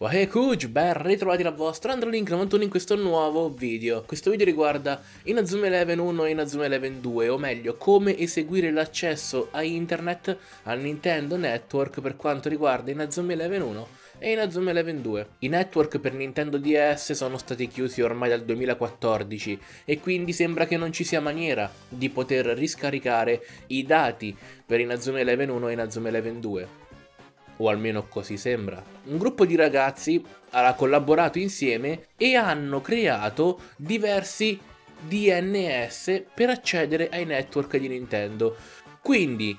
Wahey Kuj, ben ritrovati dal vostro AndroLink91 in questo nuovo video. Questo video riguarda Inazuma Eleven 1 e Inazuma Eleven 2, o meglio, come eseguire l'accesso a internet al Nintendo Network per quanto riguarda Inazuma Eleven 1 e Inazuma Eleven 2. I network per Nintendo DS sono stati chiusi ormai dal 2014 e quindi sembra che non ci sia maniera di poter riscaricare i dati per Inazuma Eleven 1 e Inazuma Eleven 2 o almeno così sembra. Un gruppo di ragazzi ha collaborato insieme e hanno creato diversi DNS per accedere ai network di Nintendo. Quindi,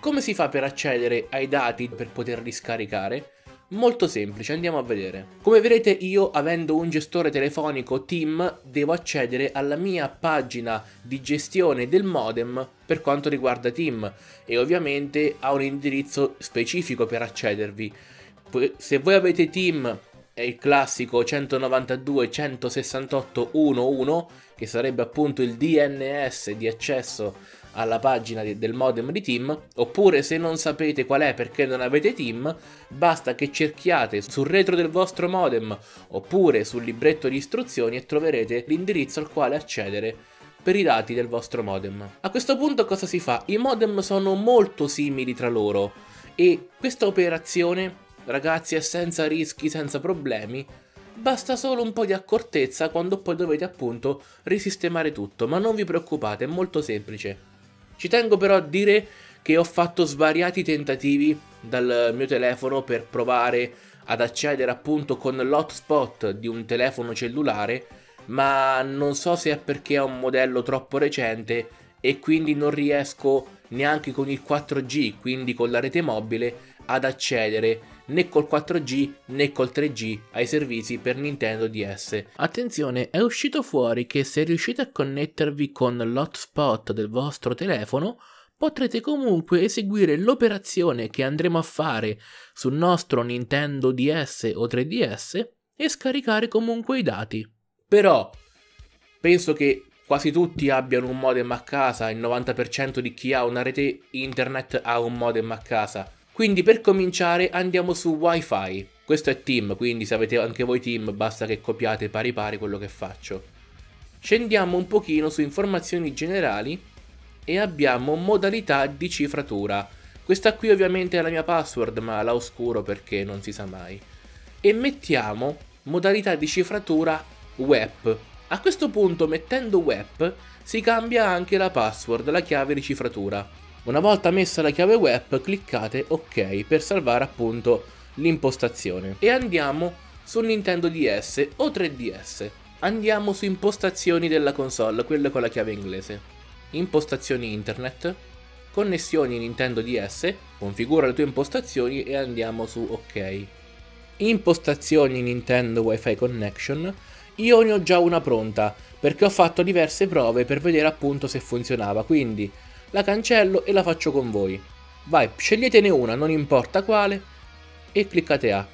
come si fa per accedere ai dati per poterli scaricare? Molto semplice, andiamo a vedere. Come vedete io avendo un gestore telefonico Team devo accedere alla mia pagina di gestione del modem per quanto riguarda Team e ovviamente ha un indirizzo specifico per accedervi. Se voi avete Team è il classico 192.168.1.1 che sarebbe appunto il DNS di accesso alla pagina di, del modem di Team, oppure se non sapete qual è perché non avete Team, basta che cerchiate sul retro del vostro modem oppure sul libretto di istruzioni e troverete l'indirizzo al quale accedere per i dati del vostro modem. A questo punto cosa si fa? I modem sono molto simili tra loro e questa operazione, ragazzi, è senza rischi, senza problemi, Basta solo un po' di accortezza quando poi dovete appunto risistemare tutto, ma non vi preoccupate, è molto semplice. Ci tengo però a dire che ho fatto svariati tentativi dal mio telefono per provare ad accedere appunto con l'hotspot di un telefono cellulare, ma non so se è perché è un modello troppo recente e quindi non riesco neanche con il 4G, quindi con la rete mobile, ad accedere né col 4G né col 3G ai servizi per Nintendo DS. Attenzione, è uscito fuori che se riuscite a connettervi con l'hotspot del vostro telefono, potrete comunque eseguire l'operazione che andremo a fare sul nostro Nintendo DS o 3DS e scaricare comunque i dati. Però penso che quasi tutti abbiano un modem a casa, il 90% di chi ha una rete internet ha un modem a casa. Quindi per cominciare andiamo su wifi. Questo è Team, quindi se avete anche voi Team basta che copiate pari pari quello che faccio. Scendiamo un pochino su informazioni generali e abbiamo modalità di cifratura. Questa qui ovviamente è la mia password ma la oscuro perché non si sa mai. E mettiamo modalità di cifratura web. A questo punto mettendo web si cambia anche la password, la chiave di cifratura. Una volta messa la chiave web cliccate ok per salvare appunto l'impostazione e andiamo su Nintendo DS o 3DS. Andiamo su impostazioni della console, quelle con la chiave inglese. Impostazioni internet, connessioni Nintendo DS, configura le tue impostazioni e andiamo su ok. Impostazioni Nintendo Wi-Fi Connection, io ne ho già una pronta perché ho fatto diverse prove per vedere appunto se funzionava, quindi la cancello e la faccio con voi. Vai, sceglietene una, non importa quale, e cliccate A.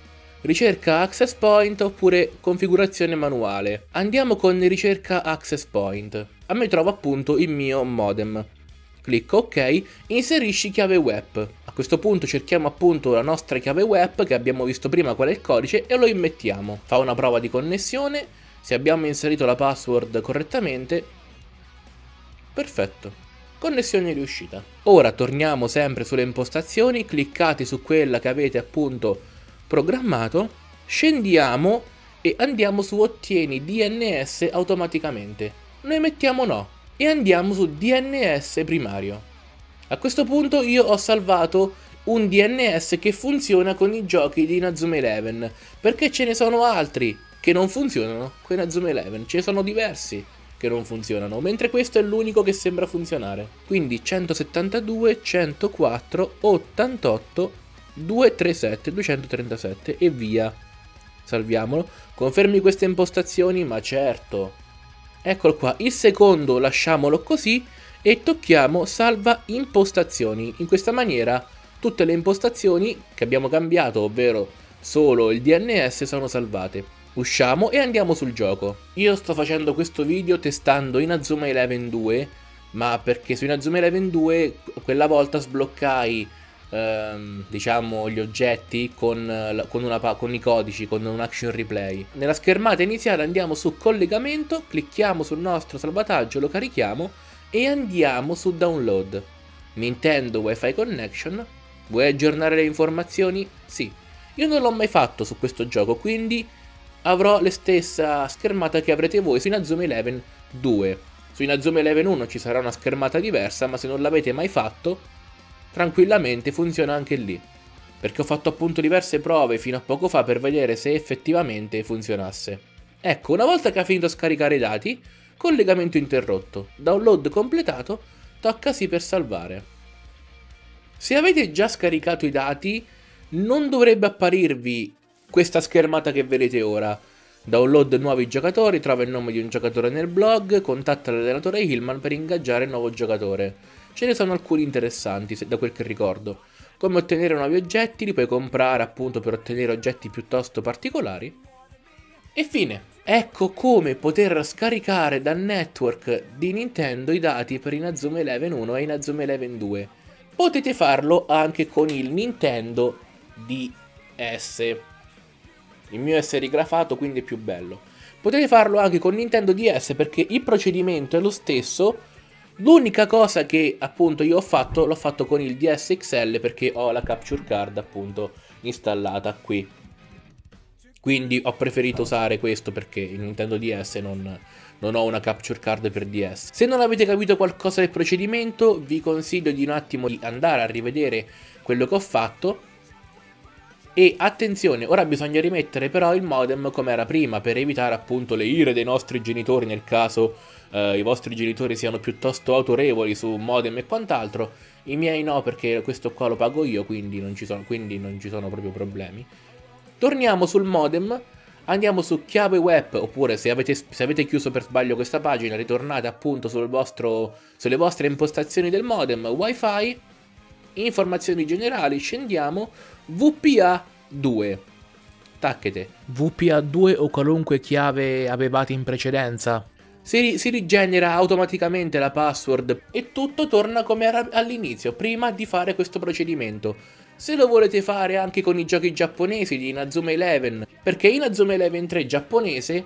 Ricerca access point oppure configurazione manuale. Andiamo con ricerca access point. A me trovo appunto il mio modem. Clicco ok, inserisci chiave web. A questo punto cerchiamo appunto la nostra chiave web che abbiamo visto prima qual è il codice e lo immettiamo. Fa una prova di connessione, se abbiamo inserito la password correttamente, perfetto connessione riuscita. Ora torniamo sempre sulle impostazioni, cliccate su quella che avete appunto programmato, scendiamo e andiamo su ottieni DNS automaticamente. Noi mettiamo no e andiamo su DNS primario. A questo punto io ho salvato un DNS che funziona con i giochi di Inazuma Eleven, perché ce ne sono altri che non funzionano con Inazuma Eleven, ce ne sono diversi che non funzionano, mentre questo è l'unico che sembra funzionare. Quindi 172, 104, 88, 237, 237 e via. Salviamolo. Confermi queste impostazioni? Ma certo. Eccolo qua. Il secondo lasciamolo così e tocchiamo salva impostazioni. In questa maniera tutte le impostazioni che abbiamo cambiato, ovvero solo il DNS, sono salvate. Usciamo e andiamo sul gioco. Io sto facendo questo video testando Inazuma Eleven 2, ma perché su Inazuma Eleven 2 quella volta sbloccai ehm, diciamo gli oggetti con, con, una, con i codici, con un action replay. Nella schermata iniziale andiamo su collegamento, clicchiamo sul nostro salvataggio, lo carichiamo e andiamo su download. Nintendo Wi-Fi Connection. Vuoi aggiornare le informazioni? Sì. Io non l'ho mai fatto su questo gioco, quindi avrò la stessa schermata che avrete voi su Inazuma Eleven 2. Su Inazuma Eleven 1 ci sarà una schermata diversa, ma se non l'avete mai fatto, tranquillamente funziona anche lì. Perché ho fatto appunto diverse prove fino a poco fa per vedere se effettivamente funzionasse. Ecco, una volta che ha finito a scaricare i dati, collegamento interrotto, download completato, tocca sì per salvare. Se avete già scaricato i dati, non dovrebbe apparirvi questa schermata che vedete ora. Download nuovi giocatori, trova il nome di un giocatore nel blog, contatta l'allenatore Hillman per ingaggiare il nuovo giocatore. Ce ne sono alcuni interessanti, da quel che ricordo. Come ottenere nuovi oggetti, li puoi comprare appunto per ottenere oggetti piuttosto particolari. E fine. Ecco come poter scaricare dal network di Nintendo i dati per Inazuma Eleven 1 e Inazuma Eleven 2. Potete farlo anche con il Nintendo DS. Il mio è serigrafato, quindi è più bello. Potete farlo anche con Nintendo DS perché il procedimento è lo stesso. L'unica cosa che appunto io ho fatto, l'ho fatto con il DS XL perché ho la capture card appunto installata qui. Quindi ho preferito usare questo perché il Nintendo DS non, non ho una capture card per DS. Se non avete capito qualcosa del procedimento, vi consiglio di un attimo di andare a rivedere quello che ho fatto e attenzione, ora bisogna rimettere però il modem come era prima per evitare appunto le ire dei nostri genitori nel caso eh, i vostri genitori siano piuttosto autorevoli su modem e quant'altro. I miei no perché questo qua lo pago io quindi non ci sono, non ci sono proprio problemi. Torniamo sul modem, andiamo su chiave web oppure se avete, se avete chiuso per sbaglio questa pagina ritornate appunto vostro, sulle vostre impostazioni del modem wifi informazioni generali, scendiamo, VPA2. Tacchete. VPA2 o qualunque chiave avevate in precedenza. Si, si, rigenera automaticamente la password e tutto torna come era all'inizio, prima di fare questo procedimento. Se lo volete fare anche con i giochi giapponesi di Inazuma Eleven, perché Inazuma Eleven 3 giapponese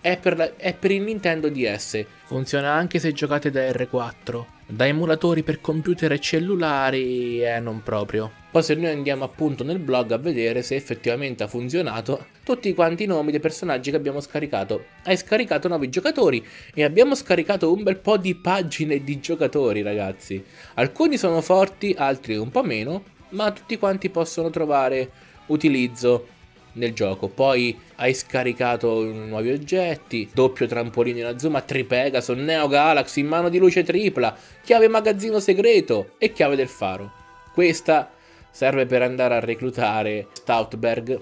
è per, la, è per il Nintendo DS. Funziona anche se giocate da R4. Da emulatori per computer e cellulari, eh, non proprio. Poi se noi andiamo appunto nel blog a vedere se effettivamente ha funzionato, tutti quanti i nomi dei personaggi che abbiamo scaricato. Hai scaricato nuovi giocatori e abbiamo scaricato un bel po' di pagine di giocatori, ragazzi. Alcuni sono forti, altri un po' meno, ma tutti quanti possono trovare utilizzo nel gioco. Poi hai scaricato nuovi oggetti, doppio trampolino in Azuma, Tripegaso, Neo Galaxy, mano di luce tripla, chiave magazzino segreto e chiave del faro. Questa serve per andare a reclutare Stoutberg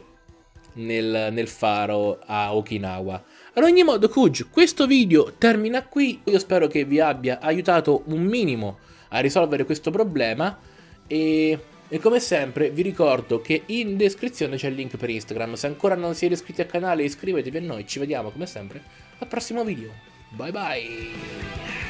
nel, nel faro a Okinawa. Ad ogni modo, Kuj, questo video termina qui. Io spero che vi abbia aiutato un minimo a risolvere questo problema e e come sempre vi ricordo che in descrizione c'è il link per Instagram, se ancora non siete iscritti al canale iscrivetevi a noi, ci vediamo come sempre al prossimo video. Bye bye!